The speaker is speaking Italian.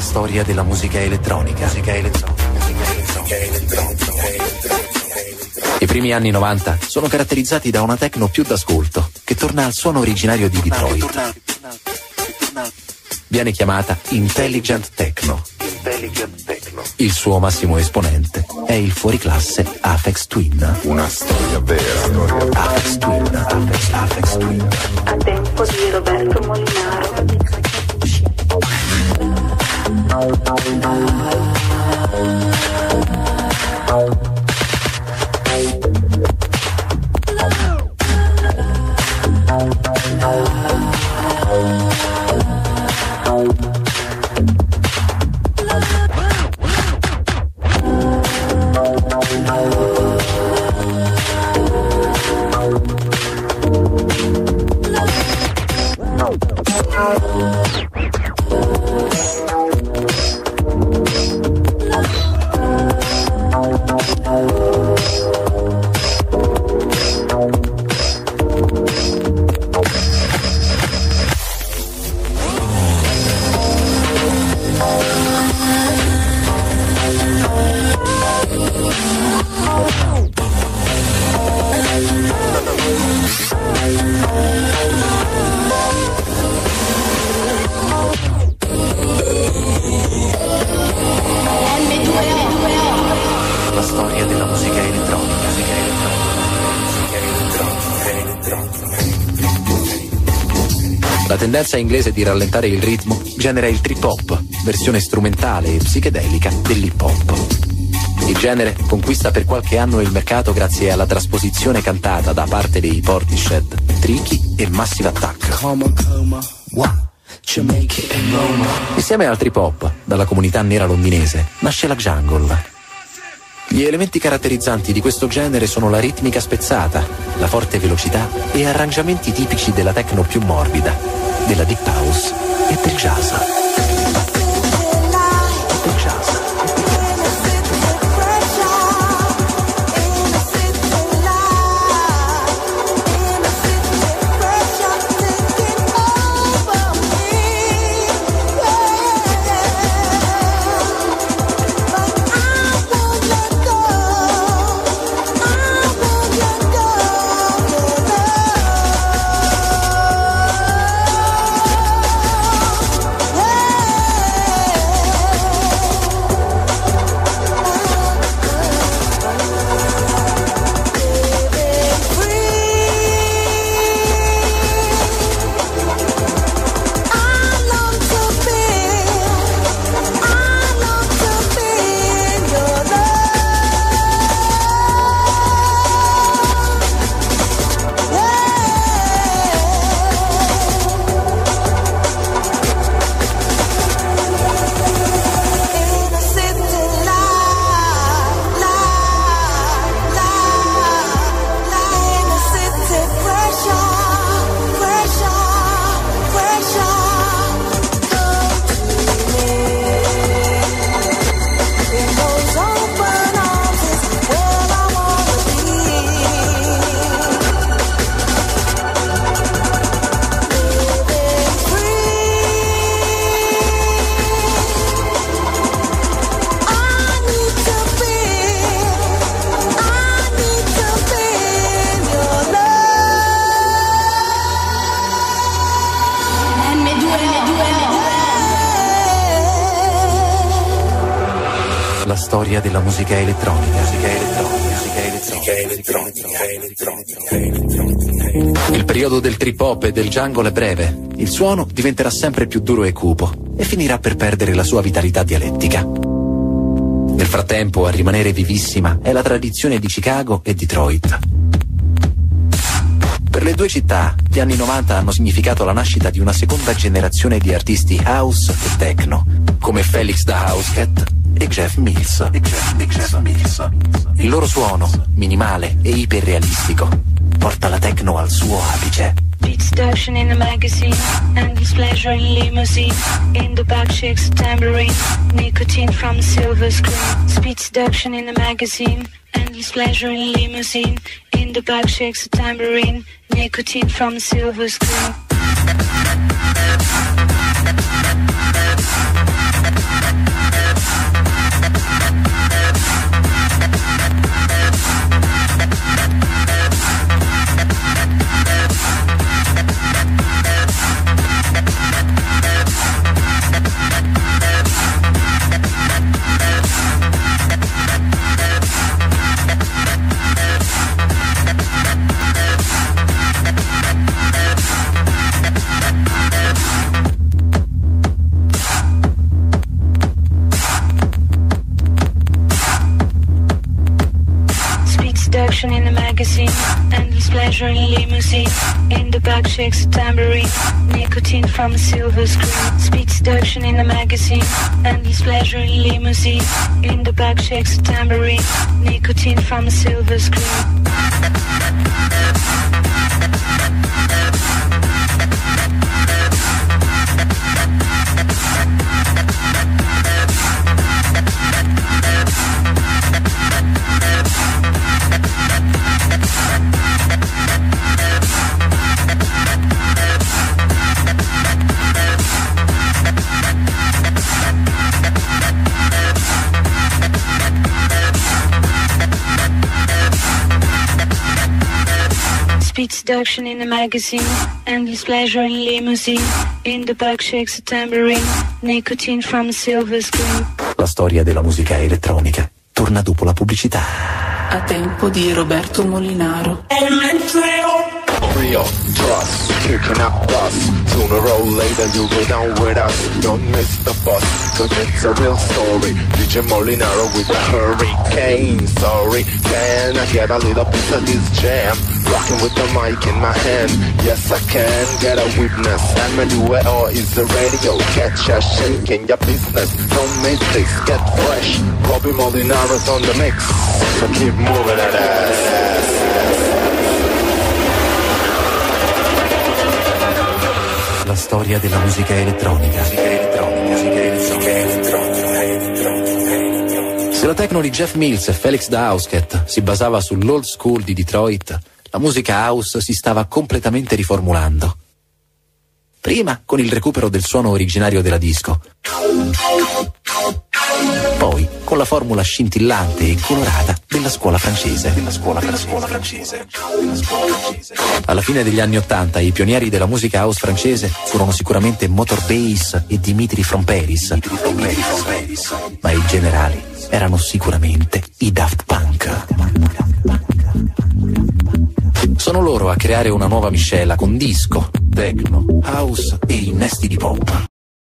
storia della musica elettronica. Musica elettronica. I primi anni 90 sono caratterizzati da una techno più d'ascolto, che torna al suono originario di Detroit. Viene chiamata Intelligent Techno. Il suo massimo esponente è il fuoriclasse Apex Twin. Una storia vera. Apex Twin. Apex, Apex Twin. A tempo di Roberto Molinaro. La tendenza inglese di rallentare il ritmo genera il trip hop, versione strumentale e psichedelica dell'hip hop. Il genere conquista per qualche anno il mercato grazie alla trasposizione cantata da parte dei Portishead, Tricky e Massive Attack. Insieme al trip hop, dalla comunità nera londinese, nasce la jungle. Gli elementi caratterizzanti di questo genere sono la ritmica spezzata, la forte velocità e arrangiamenti tipici della techno più morbida, della deep house e del jazz. Storia della musica elettronica. Musica elettronica. Il periodo del trip hop e del jungle è breve. Il suono diventerà sempre più duro e cupo e finirà per perdere la sua vitalità dialettica. Nel frattempo, a rimanere vivissima è la tradizione di Chicago e Detroit. Per le due città, gli anni 90 hanno significato la nascita di una seconda generazione di artisti house e techno, come Felix the Housecat e Jeff Mills. E Jeff, e Jeff Mills. Il loro suono, minimale e iperrealistico, porta la techno al suo apice. Beat seduction in the magazine, endless pleasure in limousine. In the back shakes tambourine, nicotine from silver screen. Speed seduction in the magazine, endless pleasure in limousine. In the back shakes tambourine, nicotine from silver screen. Fashion in the magazine, endless pleasure in limousine. In the back shakes a tambourine, nicotine from a silver screen. Speed seduction in the magazine, endless pleasure in limousine. In the back shakes a tambourine, nicotine from a silver screen. Speed seduction in the magazine, endless pleasure in limousine. In the back shakes a tambourine, nicotine from a silver screen. La storia della musica elettronica torna dopo la pubblicità. A tempo di Roberto Molinaro. Real trust, kicking up dust. Sooner or later you go down with us. Don't miss the bus, cause it's a real story. DJ Molinaro with the hurricane. Sorry, can I get a little piece of this jam? Rocking with the mic in my hand. Yes, I can get a witness. Emmanuel is the radio. Catch a shake in your business. Don't miss this, get fresh. Robbie Molinaro's on the mix. So keep moving that ass. Storia della musica elettronica. Musica elettronica, musica elettronica, elettronica. Se la techno di Jeff Mills e Felix da si basava sull'old school di Detroit, la musica house si stava completamente riformulando. Prima con il recupero del suono originario della disco. Poi con la formula scintillante e colorata della scuola francese. Della scuola, della scuola francese. Alla fine degli anni Ottanta i pionieri della musica house francese furono sicuramente Motor Bass e Dimitri from Paris. Ma i generali erano sicuramente i Daft Punk. Sono loro a creare una nuova miscela con disco, techno, house e innesti di pop.